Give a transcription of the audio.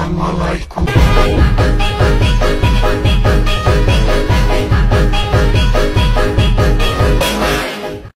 Assalamualaikum.